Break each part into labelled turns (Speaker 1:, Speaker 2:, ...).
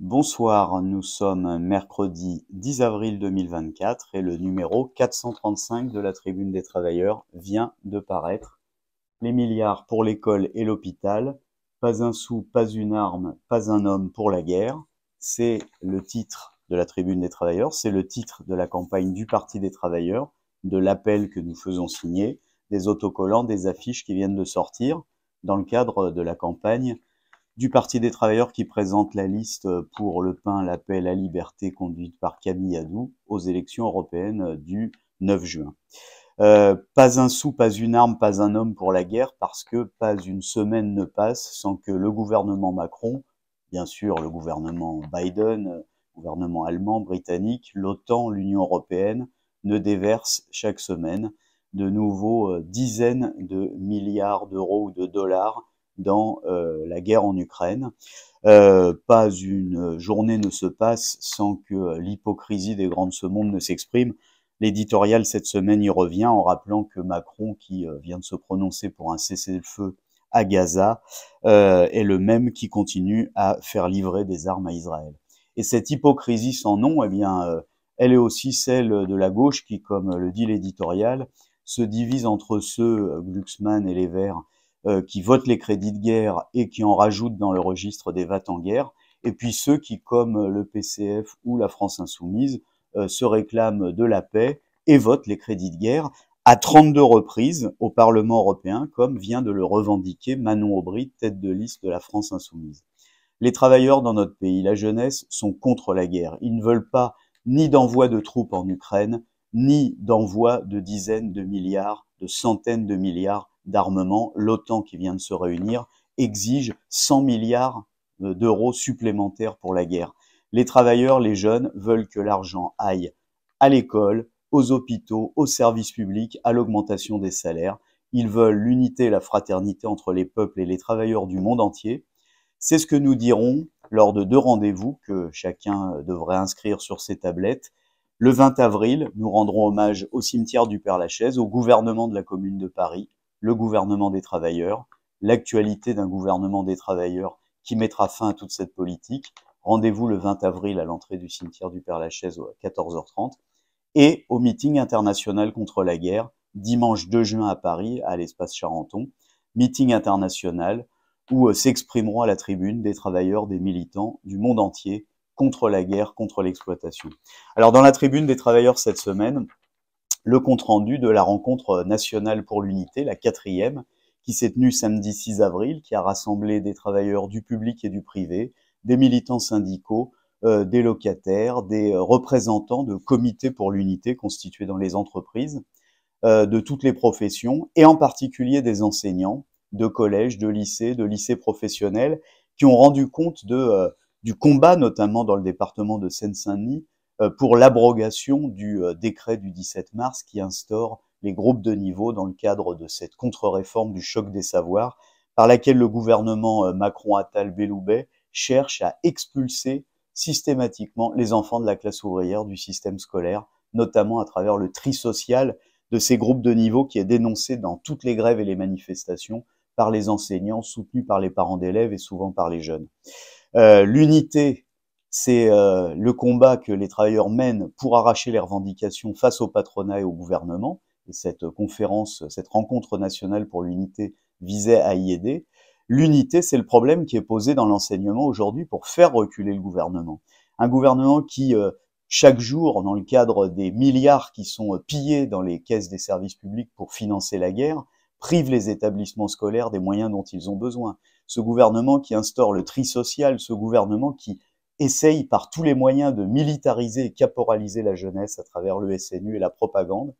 Speaker 1: Bonsoir, nous sommes mercredi 10 avril 2024 et le numéro 435 de la Tribune des Travailleurs vient de paraître. Les milliards pour l'école et l'hôpital, pas un sou, pas une arme, pas un homme pour la guerre. C'est le titre de la Tribune des Travailleurs, c'est le titre de la campagne du Parti des Travailleurs, de l'appel que nous faisons signer, des autocollants, des affiches qui viennent de sortir dans le cadre de la campagne du Parti des travailleurs qui présente la liste pour le pain, la paix, la liberté conduite par Camille Adou aux élections européennes du 9 juin. Euh, pas un sou, pas une arme, pas un homme pour la guerre, parce que pas une semaine ne passe sans que le gouvernement Macron, bien sûr le gouvernement Biden, gouvernement allemand, britannique, l'OTAN, l'Union européenne, ne déverse chaque semaine de nouveaux euh, dizaines de milliards d'euros ou de dollars dans euh, la guerre en Ukraine. Euh, pas une journée ne se passe sans que l'hypocrisie des grands de ce monde ne s'exprime. L'éditorial cette semaine y revient en rappelant que Macron, qui euh, vient de se prononcer pour un cessez-le-feu à Gaza, est le même qui continue à faire livrer des armes à Israël. Et cette hypocrisie sans nom, eh bien, elle est aussi celle de la gauche qui, comme le dit l'éditorial, se divise entre ceux, Glucksmann et les Verts, euh, qui votent les crédits de guerre et qui en rajoutent dans le registre des VAT en guerre, et puis ceux qui, comme le PCF ou la France insoumise, euh, se réclament de la paix et votent les crédits de guerre à 32 reprises au Parlement européen, comme vient de le revendiquer Manon Aubry, tête de liste de la France insoumise. Les travailleurs dans notre pays, la jeunesse, sont contre la guerre. Ils ne veulent pas ni d'envoi de troupes en Ukraine, ni d'envoi de dizaines de milliards, de centaines de milliards d'armement, l'OTAN qui vient de se réunir, exige 100 milliards euh, d'euros supplémentaires pour la guerre. Les travailleurs, les jeunes, veulent que l'argent aille à l'école, aux hôpitaux, aux services publics, à l'augmentation des salaires. Ils veulent l'unité la fraternité entre les peuples et les travailleurs du monde entier. C'est ce que nous dirons lors de deux rendez-vous que chacun devrait inscrire sur ses tablettes. Le 20 avril, nous rendrons hommage au cimetière du Père-Lachaise, au gouvernement de la Commune de Paris, le gouvernement des travailleurs, l'actualité d'un gouvernement des travailleurs qui mettra fin à toute cette politique. Rendez-vous le 20 avril à l'entrée du cimetière du Père-Lachaise à 14h30 et au meeting international contre la guerre, dimanche 2 juin à Paris, à l'espace Charenton. Meeting international où euh, s'exprimeront à la tribune des travailleurs, des militants du monde entier contre la guerre, contre l'exploitation. Alors dans la tribune des travailleurs cette semaine, le compte-rendu de la rencontre nationale pour l'unité, la quatrième, qui s'est tenue samedi 6 avril, qui a rassemblé des travailleurs du public et du privé, des militants syndicaux, euh, des locataires, des représentants de comités pour l'unité constitués dans les entreprises, euh, de toutes les professions, et en particulier des enseignants de collèges, de lycées, de lycées professionnels, qui ont rendu compte euh, du combat, notamment dans le département de Seine-Saint-Denis, pour l'abrogation du euh, décret du 17 mars qui instaure les groupes de niveau dans le cadre de cette contre-réforme du choc des savoirs, par laquelle le gouvernement euh, Macron-Attal-Belloubet cherche à expulser systématiquement les enfants de la classe ouvrière du système scolaire, notamment à travers le tri social de ces groupes de niveau qui est dénoncé dans toutes les grèves et les manifestations par les enseignants, soutenus par les parents d'élèves et souvent par les jeunes. Euh, L'unité c'est euh, le combat que les travailleurs mènent pour arracher les revendications face au patronat et au gouvernement. Et cette conférence, cette rencontre nationale pour l'unité visait à y aider. L'unité, c'est le problème qui est posé dans l'enseignement aujourd'hui pour faire reculer le gouvernement. Un gouvernement qui, euh, chaque jour, dans le cadre des milliards qui sont euh, pillés dans les caisses des services publics pour financer la guerre, prive les établissements scolaires des moyens dont ils ont besoin. Ce gouvernement qui instaure le tri social, ce gouvernement qui essaye par tous les moyens de militariser et caporaliser la jeunesse à travers le SNU et la propagande.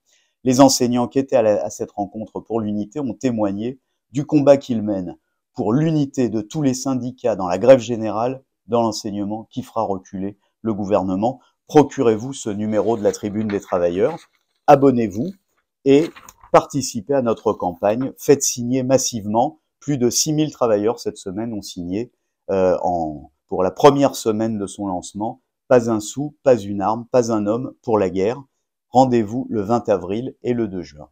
Speaker 1: Les enseignants qui étaient à, cette rencontre pour l'unité ont témoigné du combat qu'ils mènent pour l'unité de tous les syndicats dans la grève générale, dans l'enseignement, qui fera reculer le gouvernement. Procurez-vous ce numéro de la Tribune des travailleurs, abonnez-vous et participez à notre campagne. Faites signer massivement. Plus de 6000 travailleurs cette semaine ont signé euh, en pour la première semaine de son lancement, pas un sou, pas une arme, pas un homme pour la guerre. Rendez-vous le 20 avril et le 2 juin.